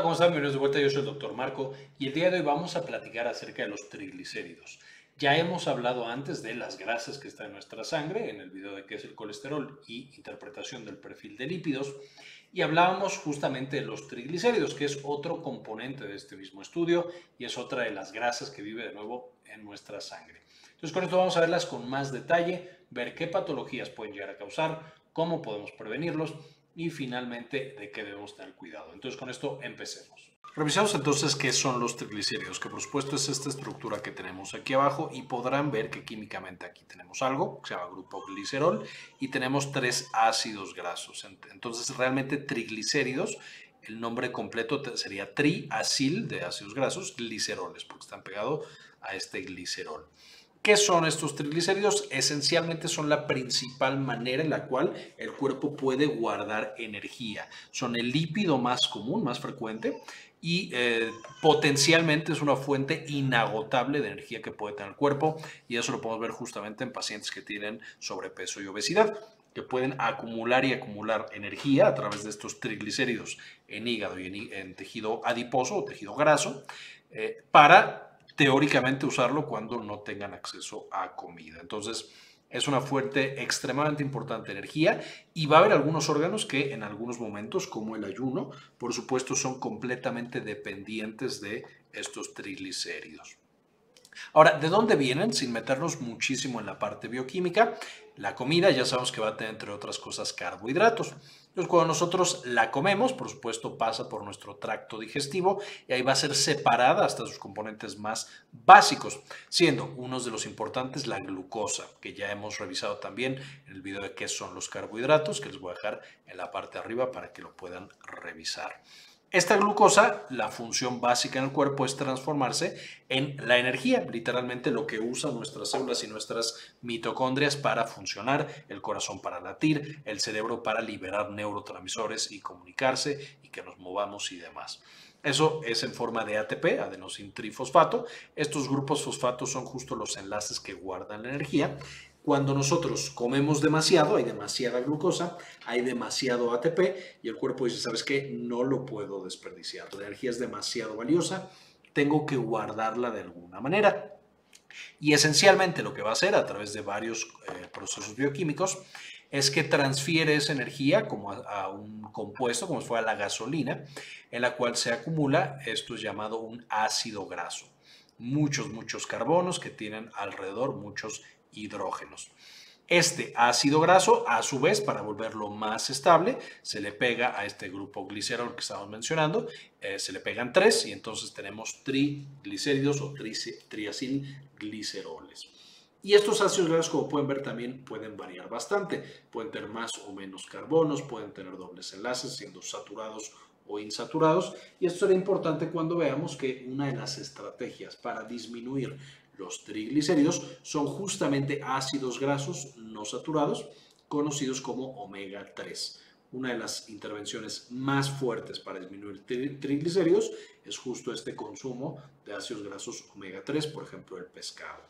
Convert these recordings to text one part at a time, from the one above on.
Hola, ¿cómo están? Bienvenidos de vuelta. Yo soy el doctor Marco y el día de hoy vamos a platicar acerca de los triglicéridos. Ya hemos hablado antes de las grasas que están en nuestra sangre, en el video de qué es el colesterol y interpretación del perfil de lípidos, y hablábamos justamente de los triglicéridos, que es otro componente de este mismo estudio y es otra de las grasas que vive de nuevo en nuestra sangre. Entonces con esto vamos a verlas con más detalle, ver qué patologías pueden llegar a causar, cómo podemos prevenirlos y finalmente de qué debemos tener cuidado. Entonces con esto empecemos. Revisamos entonces qué son los triglicéridos, que por supuesto es esta estructura que tenemos aquí abajo y podrán ver que químicamente aquí tenemos algo que se llama grupo glicerol y tenemos tres ácidos grasos. Entonces realmente triglicéridos, el nombre completo sería triacil de ácidos grasos, gliceroles, porque están pegados a este glicerol. ¿Qué son estos triglicéridos? Esencialmente son la principal manera en la cual el cuerpo puede guardar energía. Son el lípido más común, más frecuente y eh, potencialmente es una fuente inagotable de energía que puede tener el cuerpo y eso lo podemos ver justamente en pacientes que tienen sobrepeso y obesidad que pueden acumular y acumular energía a través de estos triglicéridos en hígado y en, tejido adiposo o tejido graso eh, para teóricamente usarlo cuando no tengan acceso a comida. Entonces, es una fuente extremadamente importante de energía y va a haber algunos órganos que en algunos momentos, como el ayuno, por supuesto, son completamente dependientes de estos triglicéridos. Ahora, ¿de dónde vienen? Sin meternos muchísimo en la parte bioquímica, la comida ya sabemos que va a tener, entre otras cosas, carbohidratos. Entonces, cuando nosotros la comemos, por supuesto, pasa por nuestro tracto digestivo y ahí va a ser separada hasta sus componentes más básicos, siendo unos de los importantes la glucosa, que ya hemos revisado también en el video de qué son los carbohidratos, que les voy a dejar en la parte de arriba para que lo puedan revisar. Esta glucosa, la función básica en el cuerpo es transformarse en la energía, literalmente lo que usan nuestras células y nuestras mitocondrias para funcionar, el corazón para latir, el cerebro para liberar neurotransmisores y comunicarse y que nos movamos y demás. Eso es en forma de ATP, adenosintrifosfato. Estos grupos fosfatos son justo los enlaces que guardan la energía cuando nosotros comemos demasiado, hay demasiada glucosa, hay demasiado ATP y el cuerpo dice, ¿sabes qué? No lo puedo desperdiciar. La energía es demasiado valiosa, tengo que guardarla de alguna manera. Y esencialmente lo que va a hacer a través de varios eh, procesos bioquímicos es que transfiere esa energía como a, un compuesto, como si fuera la gasolina, en la cual se acumula, esto es llamado un ácido graso. Muchos, muchos carbonos que tienen alrededor muchos hidrógenos. Este ácido graso, a su vez, para volverlo más estable, se le pega a este grupo glicerol que estamos mencionando, eh, se le pegan tres y entonces tenemos triglicéridos o triacilgliceroles. Y estos ácidos grasos, como pueden ver, también pueden variar bastante. Pueden tener más o menos carbonos, pueden tener dobles enlaces, siendo saturados o insaturados. Y esto será importante cuando veamos que una de las estrategias para disminuir los triglicéridos son justamente ácidos grasos no saturados, conocidos como omega 3. Una de las intervenciones más fuertes para disminuir triglicéridos es justo este consumo de ácidos grasos omega 3, por ejemplo el pescado.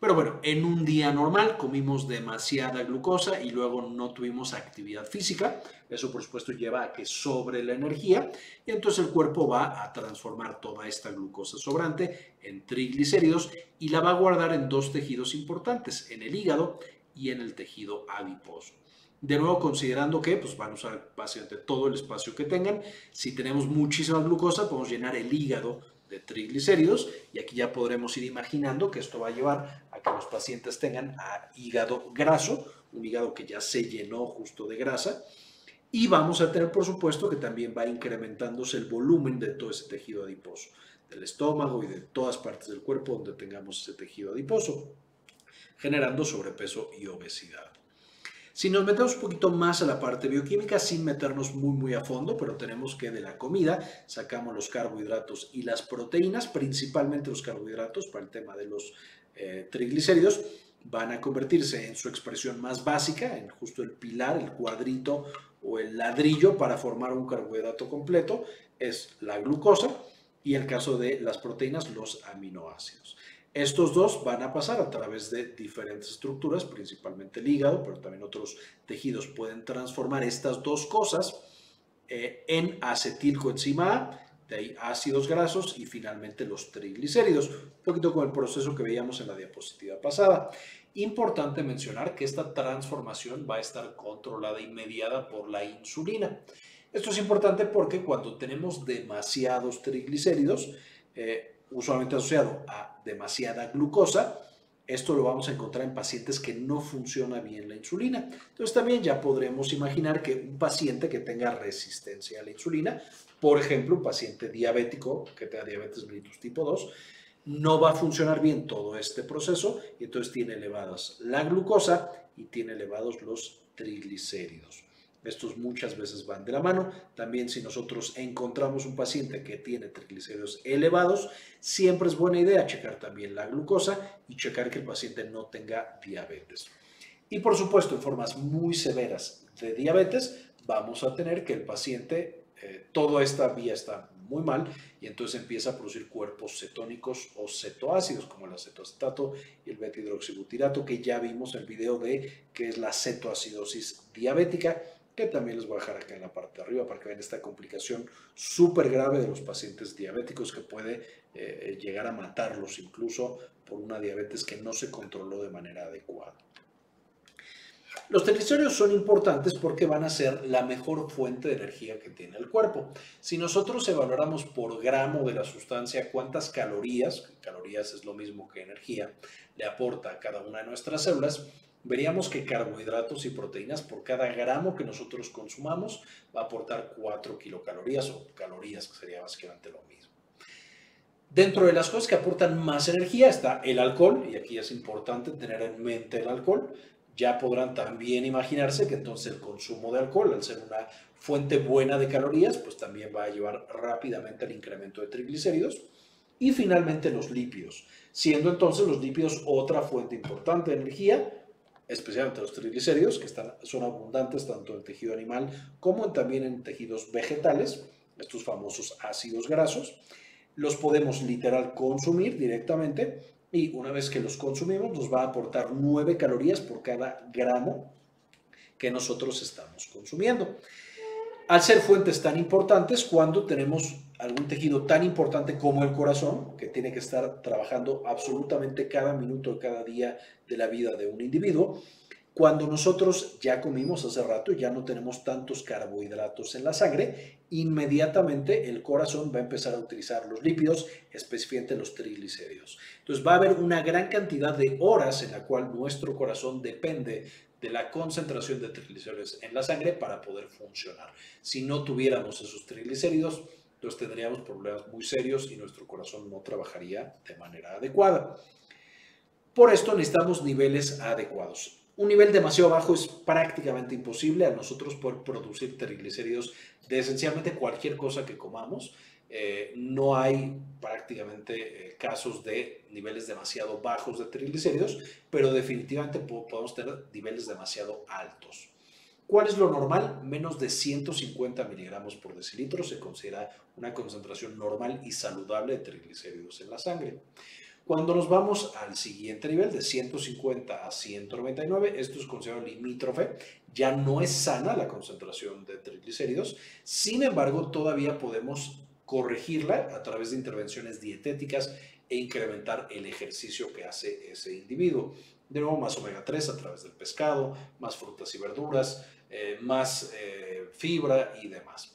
Pero bueno, en un día normal comimos demasiada glucosa y luego no tuvimos actividad física. Eso por supuesto lleva a que sobre la energía y entonces el cuerpo va a transformar toda esta glucosa sobrante en triglicéridos y la va a guardar en dos tejidos importantes, en el hígado y en el tejido adiposo. De nuevo, considerando que pues, van a usar básicamente todo el espacio que tengan. Si tenemos muchísima glucosa, podemos llenar el hígado de triglicéridos y aquí ya podremos ir imaginando que esto va a llevar a que los pacientes tengan hígado graso, un hígado que ya se llenó justo de grasa y vamos a tener por supuesto que también va incrementándose el volumen de todo ese tejido adiposo, del estómago y de todas partes del cuerpo donde tengamos ese tejido adiposo, generando sobrepeso y obesidad. Si nos metemos un poquito más a la parte bioquímica, sin meternos muy muy a fondo, pero tenemos que de la comida sacamos los carbohidratos y las proteínas, principalmente los carbohidratos para el tema de los eh, triglicéridos, van a convertirse en su expresión más básica, en justo el pilar, el cuadrito o el ladrillo para formar un carbohidrato completo, es la glucosa y en el caso de las proteínas, los aminoácidos. Estos dos van a pasar a través de diferentes estructuras, principalmente el hígado, pero también otros tejidos pueden transformar estas dos cosas eh, en acetilcoenzima A, de ahí ácidos grasos y finalmente los triglicéridos, un poquito con el proceso que veíamos en la diapositiva pasada. Importante mencionar que esta transformación va a estar controlada y mediada por la insulina. Esto es importante porque cuando tenemos demasiados triglicéridos, eh, usualmente asociado a demasiada glucosa, esto lo vamos a encontrar en pacientes que no funciona bien la insulina. Entonces también ya podremos imaginar que un paciente que tenga resistencia a la insulina, por ejemplo, un paciente diabético que tenga diabetes mellitus tipo 2, no va a funcionar bien todo este proceso y entonces tiene elevadas la glucosa y tiene elevados los triglicéridos. Estos muchas veces van de la mano. También si nosotros encontramos un paciente que tiene triglicéridos elevados, siempre es buena idea checar también la glucosa y checar que el paciente no tenga diabetes. Y por supuesto, en formas muy severas de diabetes, vamos a tener que el paciente, eh, toda esta vía está muy mal y entonces empieza a producir cuerpos cetónicos o cetoácidos como el acetoacetato y el beta-hidroxibutirato que ya vimos en el video de que es la cetoacidosis diabética que también les voy a dejar acá en la parte de arriba para que vean esta complicación súper grave de los pacientes diabéticos que puede eh, llegar a matarlos incluso por una diabetes que no se controló de manera adecuada. Los triglicéridos son importantes porque van a ser la mejor fuente de energía que tiene el cuerpo. Si nosotros evaluáramos por gramo de la sustancia cuántas calorías, calorías es lo mismo que energía, le aporta a cada una de nuestras células, veríamos que carbohidratos y proteínas por cada gramo que nosotros consumamos va a aportar 4 kilocalorías o calorías, que sería básicamente lo mismo. Dentro de las cosas que aportan más energía está el alcohol, y aquí es importante tener en mente el alcohol. Ya podrán también imaginarse que entonces el consumo de alcohol, al ser una fuente buena de calorías, pues también va a llevar rápidamente al incremento de triglicéridos. Y finalmente los lípidos, siendo entonces los lípidos otra fuente importante de energía, especialmente los triglicéridos, que están, son abundantes tanto en tejido animal como también en tejidos vegetales, estos famosos ácidos grasos. Los podemos literal consumir directamente y una vez que los consumimos nos va a aportar 9 calorías por cada gramo que nosotros estamos consumiendo. Al ser fuentes tan importantes, cuando tenemos algún tejido tan importante como el corazón, que tiene que estar trabajando absolutamente cada minuto de cada día de la vida de un individuo, cuando nosotros ya comimos hace rato ya no tenemos tantos carbohidratos en la sangre, inmediatamente el corazón va a empezar a utilizar los lípidos, específicamente los triglicéridos. Entonces va a haber una gran cantidad de horas en la cual nuestro corazón depende de la concentración de triglicéridos en la sangre para poder funcionar. Si no tuviéramos esos triglicéridos, entonces tendríamos problemas muy serios y nuestro corazón no trabajaría de manera adecuada. Por esto necesitamos niveles adecuados. Un nivel demasiado bajo es prácticamente imposible a nosotros poder producir triglicéridos de esencialmente cualquier cosa que comamos. Eh, no hay prácticamente eh, casos de niveles demasiado bajos de triglicéridos, pero definitivamente podemos tener niveles demasiado altos. ¿Cuál es lo normal? Menos de 150 miligramos por decilitro se considera una concentración normal y saludable de triglicéridos en la sangre. Cuando nos vamos al siguiente nivel, de 150 a 199, esto es considerado limítrofe, ya no es sana la concentración de triglicéridos, sin embargo, todavía podemos corregirla a través de intervenciones dietéticas e incrementar el ejercicio que hace ese individuo. De nuevo, más omega 3 a través del pescado, más frutas y verduras, eh, más eh, fibra y demás.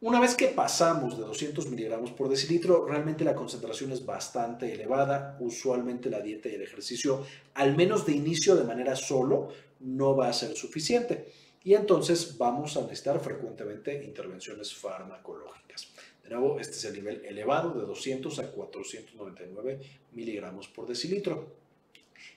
Una vez que pasamos de 200 miligramos por decilitro, realmente la concentración es bastante elevada. Usualmente la dieta y el ejercicio, al menos de inicio de manera solo, no va a ser suficiente. Y entonces vamos a necesitar frecuentemente intervenciones farmacológicas. De nuevo, este es el nivel elevado de 200 a 499 miligramos por decilitro.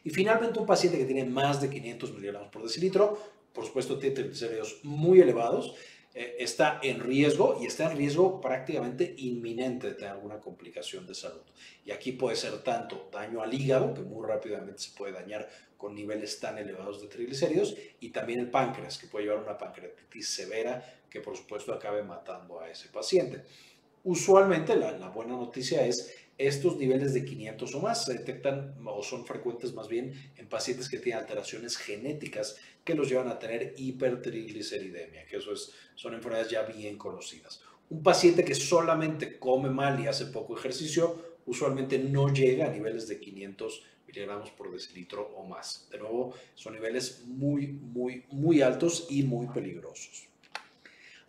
Y finalmente un paciente que tiene más de 500 miligramos por decilitro por supuesto tiene triglicéridos muy elevados, eh, está en riesgo y está en riesgo prácticamente inminente de tener alguna complicación de salud. Y aquí puede ser tanto daño al hígado, que muy rápidamente se puede dañar con niveles tan elevados de triglicéridos, y también el páncreas, que puede llevar a una pancreatitis severa que por supuesto acabe matando a ese paciente. Usualmente la, buena noticia es estos niveles de 500 o más se detectan o son frecuentes más bien en pacientes que tienen alteraciones genéticas que los llevan a tener hipertrigliceridemia, que eso es, son enfermedades ya bien conocidas. Un paciente que solamente come mal y hace poco ejercicio usualmente no llega a niveles de 500 miligramos por decilitro o más. De nuevo, son niveles muy, muy, muy altos y muy peligrosos.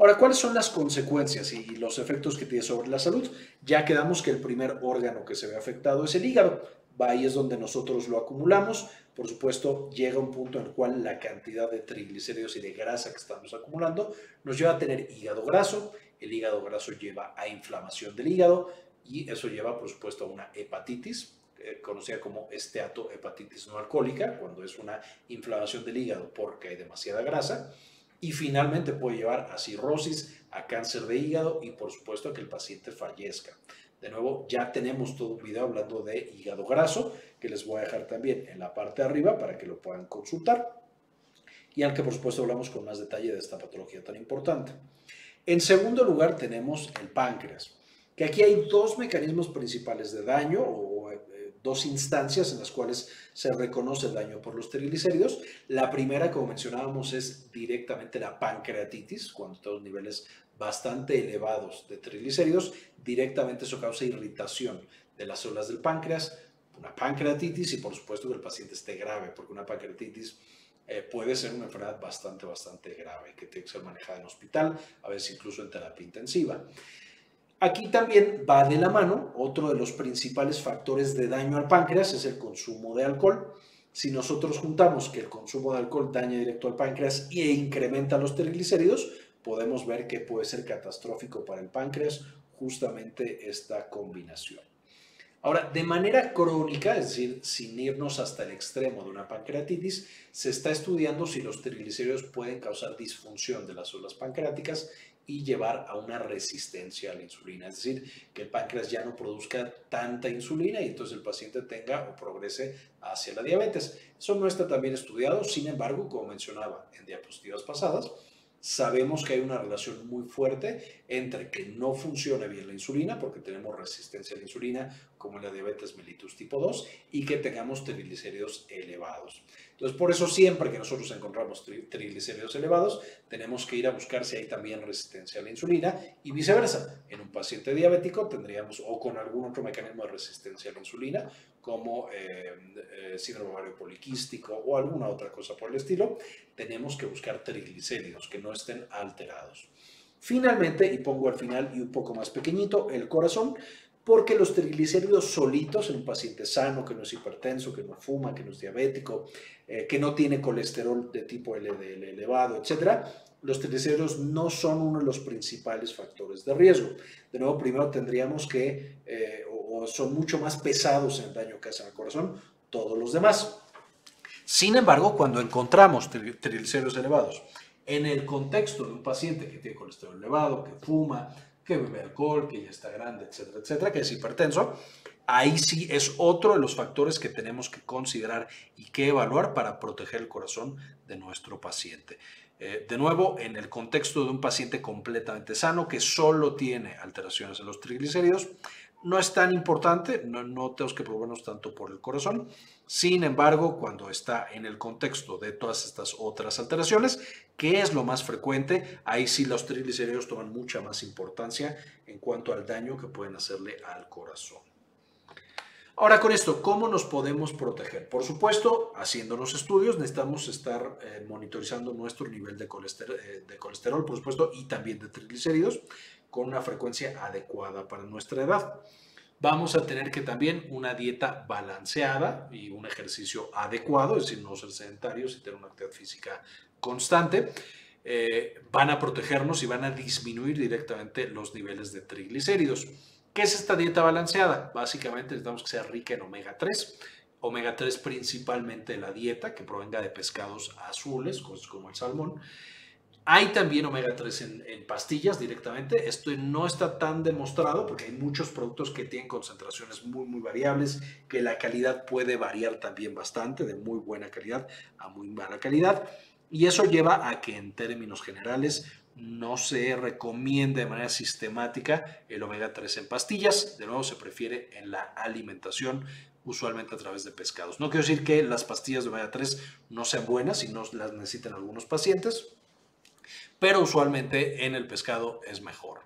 Ahora, ¿cuáles son las consecuencias y los efectos que tiene sobre la salud? Ya quedamos que el primer órgano que se ve afectado es el hígado. Ahí es donde nosotros lo acumulamos. Por supuesto, llega un punto en el cual la cantidad de triglicéridos y de grasa que estamos acumulando nos lleva a tener hígado graso. El hígado graso lleva a inflamación del hígado y eso lleva, por supuesto, a una hepatitis, eh, conocida como esteatohepatitis no alcohólica, cuando es una inflamación del hígado porque hay demasiada grasa y finalmente puede llevar a cirrosis, a cáncer de hígado y por supuesto a que el paciente fallezca. De nuevo, ya tenemos todo un video hablando de hígado graso que les voy a dejar también en la parte de arriba para que lo puedan consultar y al que por supuesto hablamos con más detalle de esta patología tan importante. En segundo lugar tenemos el páncreas, que aquí hay dos mecanismos principales de daño o dos instancias en las cuales se reconoce el daño por los triglicéridos. La primera, como mencionábamos, es directamente la pancreatitis, cuando tenemos niveles bastante elevados de triglicéridos, directamente eso causa irritación de las células del páncreas, una pancreatitis y por supuesto que el paciente esté grave, porque una pancreatitis eh, puede ser una enfermedad bastante, bastante grave que tiene que ser manejada en hospital, a veces incluso en terapia intensiva. Aquí también va de la mano, otro de los principales factores de daño al páncreas es el consumo de alcohol. Si nosotros juntamos que el consumo de alcohol daña directo al páncreas e incrementa los triglicéridos, podemos ver que puede ser catastrófico para el páncreas justamente esta combinación. Ahora, de manera crónica, es decir, sin irnos hasta el extremo de una pancreatitis, se está estudiando si los triglicéridos pueden causar disfunción de las células pancreáticas y llevar a una resistencia a la insulina, es decir, que el páncreas ya no produzca tanta insulina y entonces el paciente tenga o progrese hacia la diabetes. Eso no está también estudiado, sin embargo, como mencionaba en diapositivas pasadas, sabemos que hay una relación muy fuerte entre que no funcione bien la insulina, porque tenemos resistencia a la insulina, como la diabetes mellitus tipo 2, y que tengamos triglicéridos elevados. Entonces, por eso siempre que nosotros encontramos triglicéridos elevados, tenemos que ir a buscar si hay también resistencia a la insulina y viceversa. En un paciente diabético tendríamos, o con algún otro mecanismo de resistencia a la insulina, como eh, eh, síndrome ovario poliquístico o alguna otra cosa por el estilo, tenemos que buscar triglicéridos que no estén alterados. Finalmente, y pongo al final y un poco más pequeñito, el corazón porque los triglicéridos solitos en un paciente sano, que no es hipertenso, que no fuma, que no es diabético, eh, que no tiene colesterol de tipo LDL elevado, etc., los triglicéridos no son uno de los principales factores de riesgo. De nuevo, primero tendríamos que, eh, o, son mucho más pesados en el daño que hacen al corazón, todos los demás. Sin embargo, cuando encontramos triglicéridos elevados en el contexto de un paciente que tiene colesterol elevado, que fuma, que bebe alcohol, que ya está grande, etcétera, etcétera, que es hipertenso, ahí sí es otro de los factores que tenemos que considerar y que evaluar para proteger el corazón de nuestro paciente. Eh, de nuevo, en el contexto de un paciente completamente sano que solo tiene alteraciones en los triglicéridos, no es tan importante, no, no tenemos que preocuparnos tanto por el corazón. Sin embargo, cuando está en el contexto de todas estas otras alteraciones, que es lo más frecuente, ahí sí los triglicéridos toman mucha más importancia en cuanto al daño que pueden hacerle al corazón. Ahora con esto, ¿cómo nos podemos proteger? Por supuesto, haciendo los estudios, necesitamos estar eh, monitorizando nuestro nivel de colesterol, eh, de colesterol, por supuesto, y también de triglicéridos con una frecuencia adecuada para nuestra edad. Vamos a tener que también una dieta balanceada y un ejercicio adecuado, es decir, no ser sedentarios y tener una actividad física constante. Eh, van a protegernos y van a disminuir directamente los niveles de triglicéridos. ¿Qué es esta dieta balanceada? Básicamente necesitamos que sea rica en omega 3. Omega 3 principalmente la dieta, que provenga de pescados azules, como el salmón, hay también omega 3 en, pastillas directamente. Esto no está tan demostrado porque hay muchos productos que tienen concentraciones muy, muy variables, que la calidad puede variar también bastante, de muy buena calidad a muy mala calidad. Y eso lleva a que en términos generales no se recomienda de manera sistemática el omega 3 en pastillas. De nuevo, se prefiere en la alimentación, usualmente a través de pescados. No quiero decir que las pastillas de omega 3 no sean buenas y no las necesiten algunos pacientes, pero usualmente en el pescado es mejor.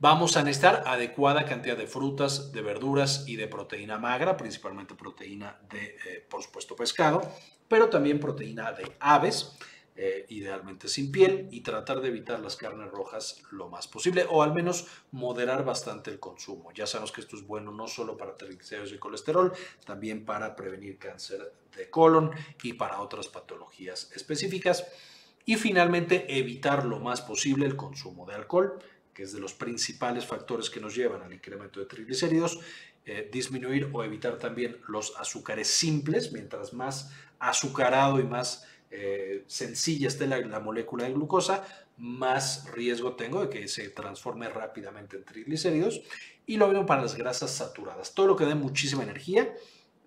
Vamos a necesitar adecuada cantidad de frutas, de verduras y de proteína magra, principalmente proteína de, eh, por supuesto, pescado, pero también proteína de aves. Eh, idealmente sin piel, y tratar de evitar las carnes rojas lo más posible, o al menos moderar bastante el consumo. Ya sabemos que esto es bueno no solo para triglicéridos y colesterol, también para prevenir cáncer de colon y para otras patologías específicas. Y finalmente, evitar lo más posible el consumo de alcohol, que es de los principales factores que nos llevan al incremento de triglicéridos. Eh, disminuir o evitar también los azúcares simples, mientras más azucarado y más eh, sencilla esté la, molécula de glucosa, más riesgo tengo de que se transforme rápidamente en triglicéridos. Y lo mismo para las grasas saturadas. Todo lo que dé muchísima energía,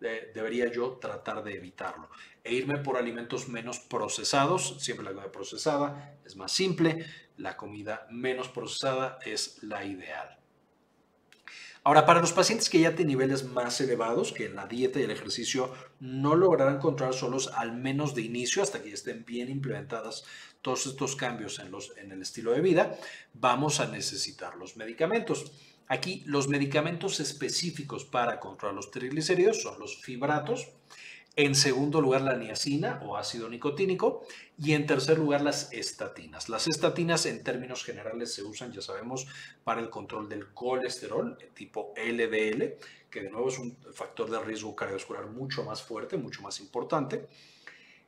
debería yo tratar de evitarlo. E irme por alimentos menos procesados. Siempre la comida procesada es más simple. La comida menos procesada es la ideal. Ahora, para los pacientes que ya tienen niveles más elevados, que la dieta y el ejercicio no lograrán controlar solos, al menos de inicio, hasta que estén bien implementadas todos estos cambios en, los, en el estilo de vida, vamos a necesitar los medicamentos. Aquí los medicamentos específicos para controlar los triglicéridos son los fibratos, en segundo lugar, la niacina o ácido nicotínico. Y en tercer lugar, las estatinas. Las estatinas en términos generales se usan, ya sabemos, para el control del colesterol tipo LDL, que de nuevo es un factor de riesgo cardiovascular mucho más fuerte, mucho más importante.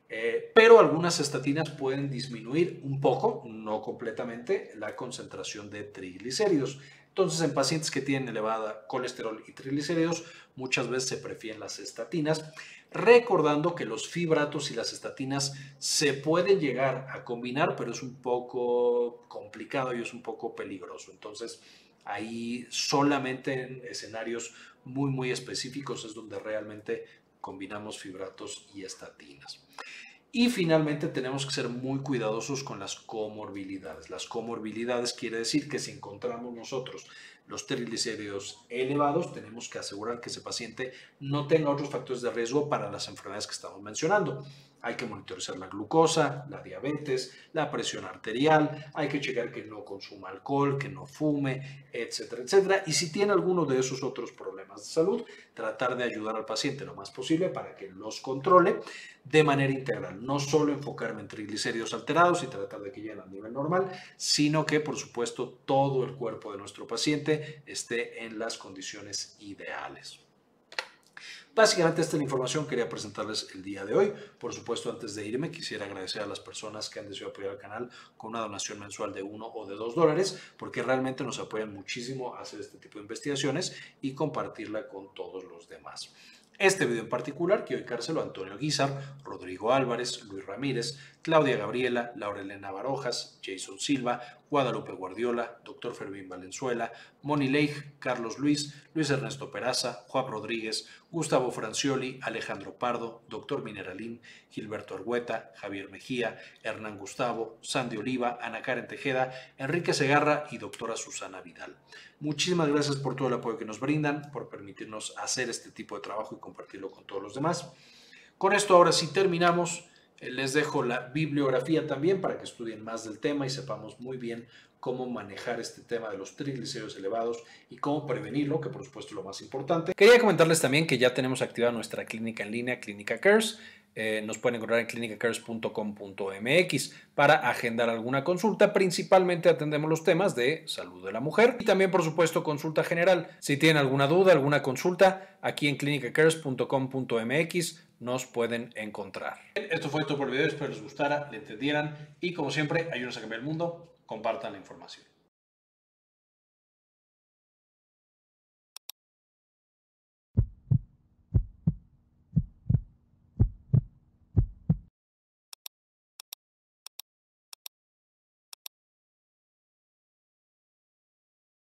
Eh, pero algunas estatinas pueden disminuir un poco, no completamente, la concentración de triglicéridos. Entonces, en pacientes que tienen elevada colesterol y triglicéridos, muchas veces se prefieren las estatinas recordando que los fibratos y las estatinas se pueden llegar a combinar, pero es un poco complicado y es un poco peligroso. Entonces, ahí solamente en escenarios muy, muy específicos es donde realmente combinamos fibratos y estatinas. Y finalmente tenemos que ser muy cuidadosos con las comorbilidades. Las comorbilidades quiere decir que si encontramos nosotros los triglicéridos elevados, tenemos que asegurar que ese paciente no tenga otros factores de riesgo para las enfermedades que estamos mencionando. Hay que monitorizar la glucosa, la diabetes, la presión arterial, hay que checar que no consuma alcohol, que no fume, etcétera, etcétera. Y si tiene alguno de esos otros problemas de salud, tratar de ayudar al paciente lo más posible para que los controle de manera integral. No solo enfocarme en triglicéridos alterados y tratar de que lleguen al nivel normal, sino que, por supuesto, todo el cuerpo de nuestro paciente esté en las condiciones ideales. Básicamente esta es la información que quería presentarles el día de hoy. Por supuesto, antes de irme, quisiera agradecer a las personas que han decidido apoyar al canal con una donación mensual de uno o de dos dólares, porque realmente nos apoyan muchísimo a hacer este tipo de investigaciones y compartirla con todos los demás. Este video en particular quiero dedicárselo a Antonio Guizar, Rodrigo Álvarez, Luis Ramírez, Claudia Gabriela, Laura Elena Barojas, Jason Silva, Guadalupe Guardiola, Dr. Fermín Valenzuela, Moni Leigh, Carlos Luis, Luis Ernesto Peraza, Juan Rodríguez, Gustavo Francioli, Alejandro Pardo, Dr. Mineralín, Gilberto Argueta, Javier Mejía, Hernán Gustavo, Sandy Oliva, Ana Karen Tejeda, Enrique Segarra y doctora Susana Vidal. Muchísimas gracias por todo el apoyo que nos brindan, por permitirnos hacer este tipo de trabajo y compartirlo con todos los demás. Con esto ahora sí terminamos. Les dejo la bibliografía también para que estudien más del tema y sepamos muy bien cómo manejar este tema de los triglicéridos elevados y cómo prevenirlo, que por supuesto es lo más importante. Quería comentarles también que ya tenemos activada nuestra clínica en línea, Clínica Cares. Eh, nos pueden encontrar en clinicacares.com.mx para agendar alguna consulta. Principalmente atendemos los temas de salud de la mujer y también, por supuesto, consulta general. Si tienen alguna duda, alguna consulta, aquí en clinicacares.com.mx nos pueden encontrar. Esto fue todo por el video, espero les gustara, le entendieran y como siempre, ayúdenos a cambiar el mundo, compartan la información.